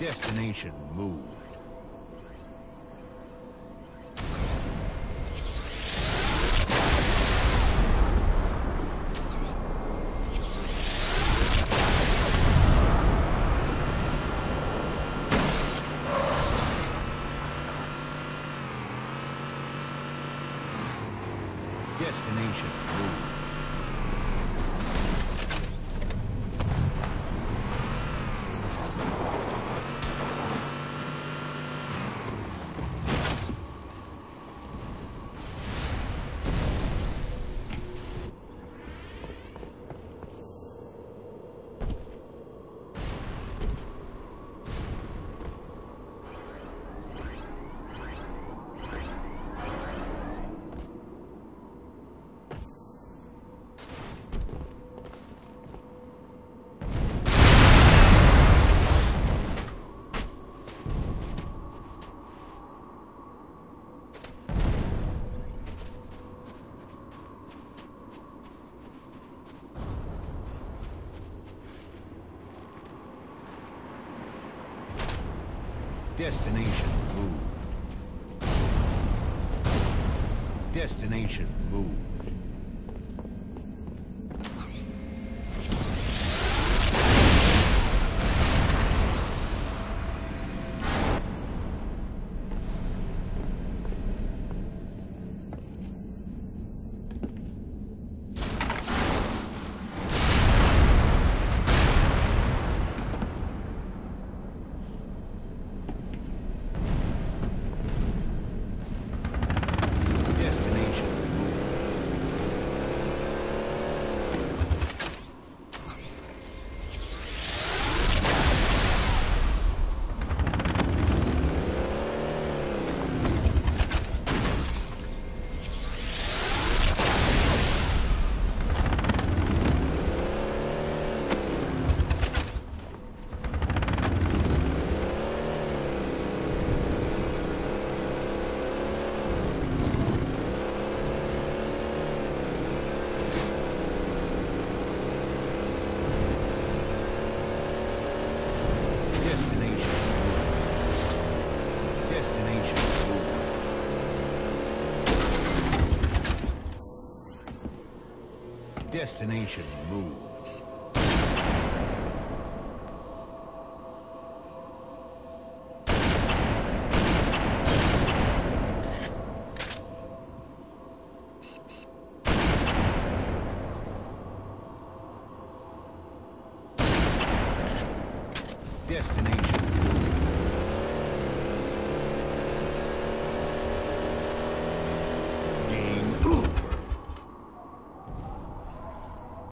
Destination moved. Destination moved. Destination moved. Destination moved. Destination moved. Destination